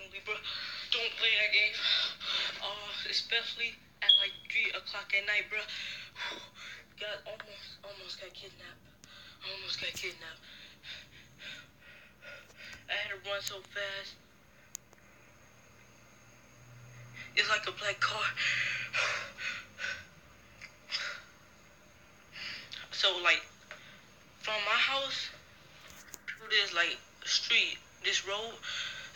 Don't play that game. Uh, especially at like three o'clock at night, bro. Got almost, almost got kidnapped. Almost got kidnapped. I had to run so fast. It's like a black car. So like, from my house to this like street, this road,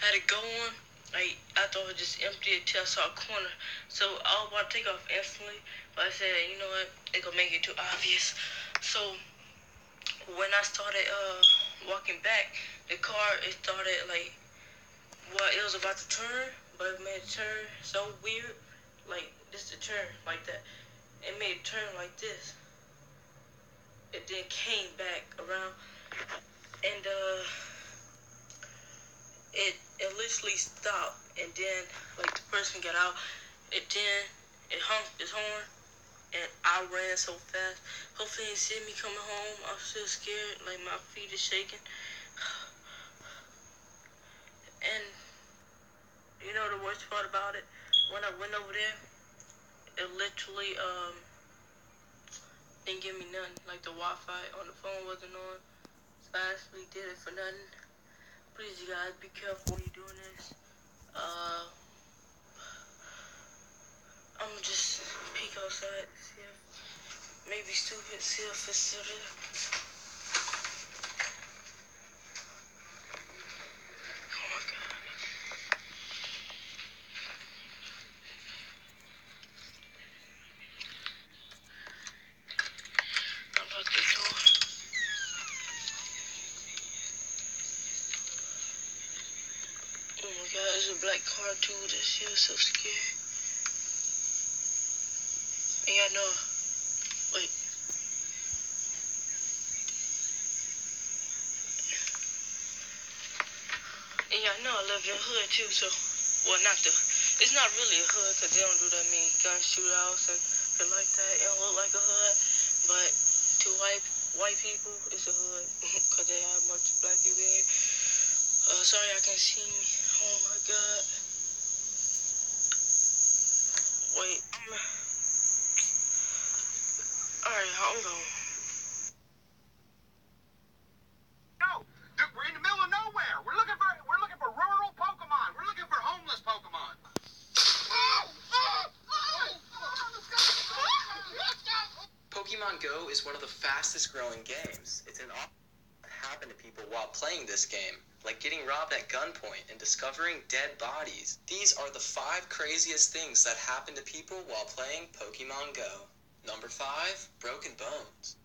had to go on. Like I thought it just empty until I saw a corner. So I was about to take off instantly, but I said, you know what, it gonna make it too obvious. So when I started uh walking back, the car it started like well it was about to turn, but it made it turn so weird, like this to turn like that. It made it turn like this. It then came back around and uh it it literally stopped and then like the person got out it then it honked its horn and I ran so fast. Hopefully he see me coming home. I'm still scared, like my feet are shaking. And you know the worst part about it? When I went over there, it literally um didn't give me nothing. Like the Wi-Fi on the phone wasn't on. So I actually did it for nothing. Please, guys, be careful when you're doing this. Uh, I'm just peek outside, see if maybe stupid, see if it's still there. Oh my god. I'm about to go. Oh there's a black car too. This shit is so scary. And y'all know, wait. And y'all know I in the hood too, so, well, not the, it's not really a hood because they don't do that many gun shootouts and shit like that. It don't look like a hood, but to white white people, it's a hood because they have much black people in here. Uh, sorry I can't see me. Oh my god. Wait. I'm... Alright, I'm going. No, we're in the middle of nowhere. We're looking for we're looking for rural Pokemon. We're looking for homeless Pokemon. Pokemon Go is one of the fastest growing games. It's an awful that happen to people while playing this game, like getting robbed at gunpoint and discovering dead bodies. These are the five craziest things that happen to people while playing Pokemon Go. Number five, broken bones.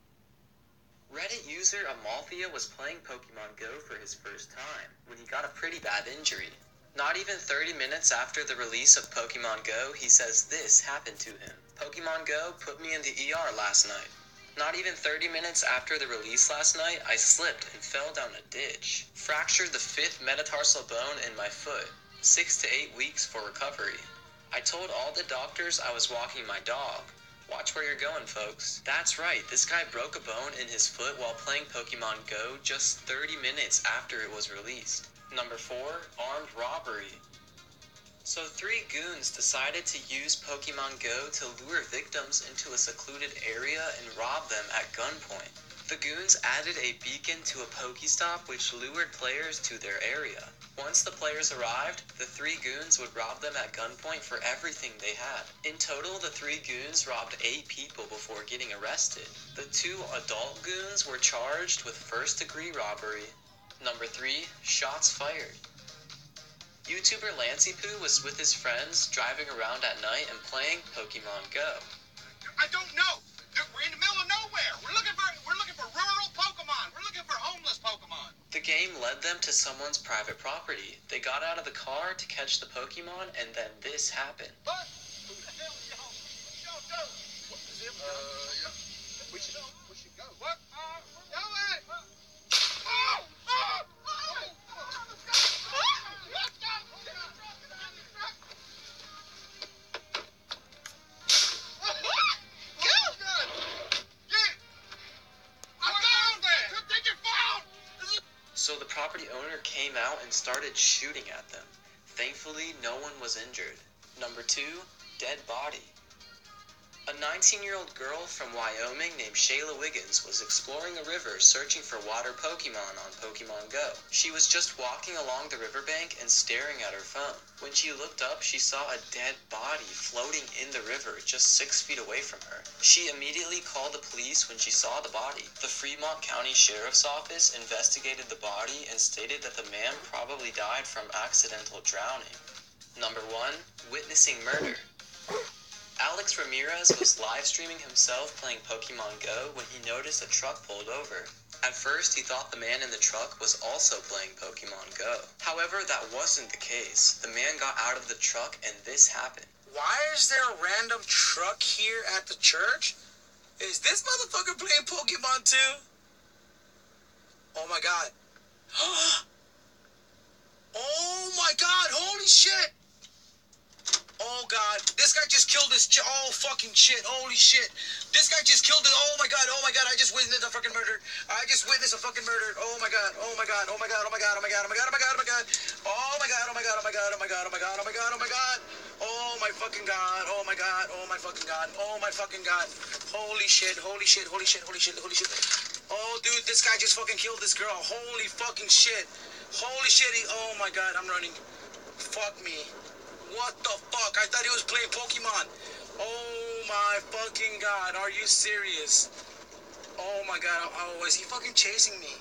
Reddit user Amalthea was playing Pokemon Go for his first time when he got a pretty bad injury. Not even 30 minutes after the release of Pokemon Go, he says this happened to him. Pokemon Go put me in the ER last night. Not even 30 minutes after the release last night, I slipped and fell down a ditch. Fractured the fifth metatarsal bone in my foot. Six to eight weeks for recovery. I told all the doctors I was walking my dog. Watch where you're going, folks. That's right, this guy broke a bone in his foot while playing Pokemon Go just 30 minutes after it was released. Number 4, armed robbery. So, three goons decided to use Pokemon Go to lure victims into a secluded area and rob them at gunpoint. The goons added a beacon to a Pokestop which lured players to their area. Once the players arrived, the three goons would rob them at gunpoint for everything they had. In total, the three goons robbed eight people before getting arrested. The two adult goons were charged with first degree robbery. Number 3, shots fired. YouTuber Lancey Poo was with his friends driving around at night and playing Pokemon Go. I don't know. We're in the middle of nowhere. We're looking for we're looking for rural Pokemon. We're looking for homeless Pokemon. The game led them to someone's private property. They got out of the car to catch the Pokemon, and then this happened. What? Who the hell y'all? Y'all do? What is it? Uh, yeah. We should property owner came out and started shooting at them. Thankfully, no one was injured. Number 2. Dead body. A 19 year old girl from Wyoming named Shayla Wiggins was exploring a river searching for water Pokemon on Pokemon Go. She was just walking along the riverbank and staring at her phone. When she looked up, she saw a dead body floating in the river just six feet away from her. She immediately called the police when she saw the body. The Fremont County Sheriff's Office investigated the body and stated that the man probably died from accidental drowning. Number 1. Witnessing murder. Alex Ramirez was live streaming himself playing Pokemon Go when he noticed a truck pulled over. At first, he thought the man in the truck was also playing Pokemon Go. However, that wasn't the case. The man got out of the truck and this happened. Why is there a random truck here at the church? Is this motherfucker playing Pokemon too? Oh my god. oh my god, holy shit! Oh god, this guy just killed this. Ch- oh fucking shit! Holy shit! This guy just killed it. Oh my god! Oh my god! I just witnessed a fucking murder. I just witnessed a fucking murder. Oh my god! Oh my god! Oh my god! Oh my god! Oh my god! Oh my god! Oh my god! Oh my god! Oh my god! Oh my god! Oh my god! Oh my god! Oh my god! Oh my god! Oh my god! Oh my fucking god! Oh my god! Oh my fucking god! Oh my fucking god! Holy shit! Holy shit! Holy shit! Holy shit! Holy shit! Oh dude, this guy just fucking killed this girl. Holy fucking shit! Holy shit! He, oh my god! I'm running. Fuck me. What the Thought he was playing Pokemon. Oh my fucking god. Are you serious? Oh my god. Oh, is he fucking chasing me?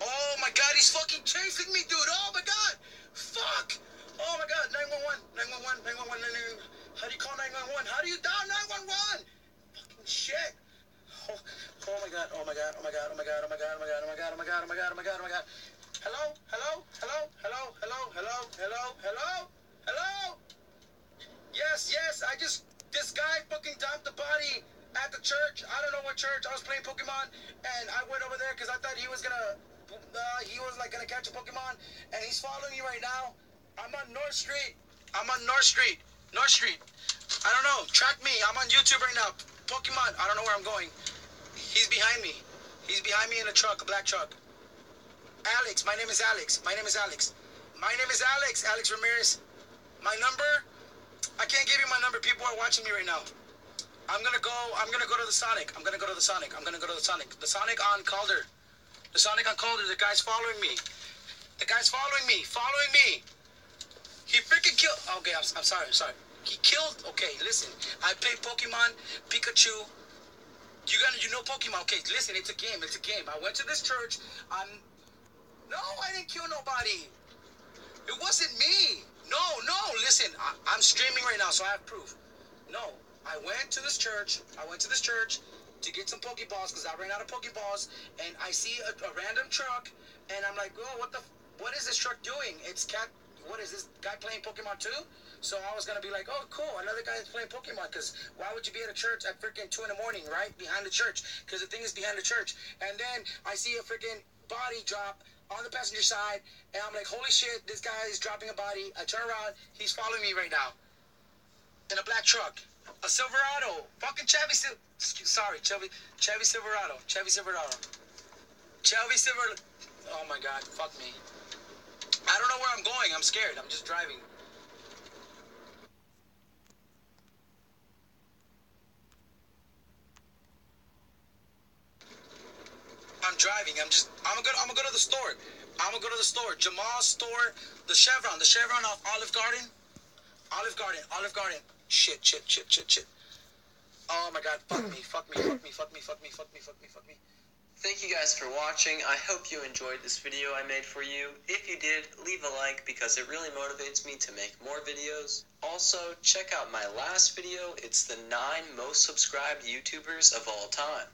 Oh my god, he's fucking chasing me, dude. Oh my god. Fuck. Oh my god. 911. 911. 911. How do you call 911? How do you dial 911? Fucking shit. Oh, oh my god. Oh my god. Oh my god. Oh my god. Oh my god. Oh my god. Oh my god. Oh my god. Oh my god. Oh my god. Oh my god. Hello? Hello? Hello? Hello? Hello? Hello? Hello? Hello? Hello? Yes, yes, I just, this guy fucking dumped the body at the church. I don't know what church. I was playing Pokemon and I went over there because I thought he was gonna, uh, he was like gonna catch a Pokemon and he's following me right now. I'm on North Street. I'm on North Street. North Street. I don't know. Track me. I'm on YouTube right now. Pokemon. I don't know where I'm going. He's behind me. He's behind me in a truck, a black truck. Alex. My name is Alex. My name is Alex. My name is Alex. Alex Ramirez. My number, I can't give you my number. People are watching me right now. I'm gonna go. I'm gonna go to the Sonic. I'm gonna go to the Sonic. I'm gonna go to the Sonic. The Sonic on Calder. The Sonic on Calder. The guy's following me. The guy's following me. Following me. He freaking killed. Okay, I'm, I'm sorry. I'm sorry. He killed. Okay, listen. I play Pokemon Pikachu. You gotta, you know Pokemon. Okay, listen. It's a game. It's a game. I went to this church. I'm. No, I didn't kill nobody. It wasn't me. No, no, listen, I, I'm streaming right now, so I have proof. No, I went to this church. I went to this church to get some Pokeballs because I ran out of Pokeballs, and I see a, a random truck, and I'm like, oh, what the, what is this truck doing? It's cat. What is this guy playing Pokemon too? So I was gonna be like, oh, cool, another guy is playing Pokemon. Because why would you be at a church at freaking two in the morning, right behind the church? Because the thing is behind the church. And then I see a freaking body drop on the passenger side, and I'm like, holy shit, this guy is dropping a body. I turn around, he's following me right now. In a black truck. A Silverado. Fucking Chevy Sil- sorry, Chevy Chevy Silverado. Chevy Silverado. Chevy Silver Oh my god, fuck me. I don't know where I'm going. I'm scared. I'm just driving. I'm driving. I'm just. I'm gonna. I'm gonna go to the store. I'm gonna go to the store. Jamal's store. The Chevron. The Chevron off Olive Garden. Olive Garden. Olive Garden. Shit. Shit. Shit. Shit. Shit. Oh my God. Fuck me. Fuck me. Fuck me. Fuck me. Fuck me. Fuck me. Fuck me. Fuck me. Thank you guys for watching. I hope you enjoyed this video I made for you. If you did, leave a like because it really motivates me to make more videos. Also, check out my last video. It's the 9 most subscribed YouTubers of all time.